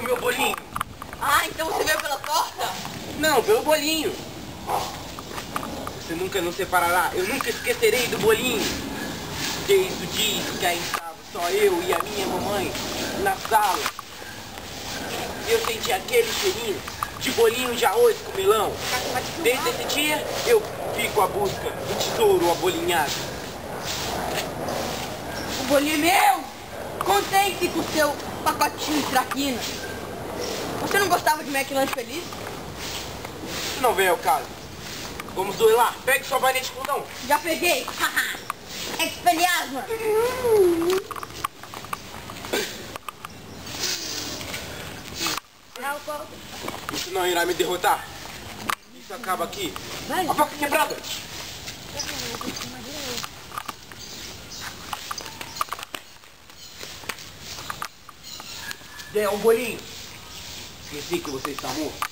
meu bolinho. Ah, então você veio pela torta? Não, pelo bolinho. Você nunca nos separará. Eu nunca esquecerei do bolinho. Desde o dia que cá estava só eu e a minha mamãe na sala. Eu senti aquele cheirinho de bolinho de arroz com melão. Desde esse dia eu fico à busca do tesouro abolinhado. O bolinho é meu! Contente com o seu pacotinho de traquina. Você não gostava de McLanche feliz? Não vem ao caso. Vamos duelar. Pegue sua varinha de condão. Já peguei! Expelliarmus! Isso não irá me derrotar. Isso acaba aqui. Vai. A faca quebrada. Dê um bolinho. Esqueci que você está morto.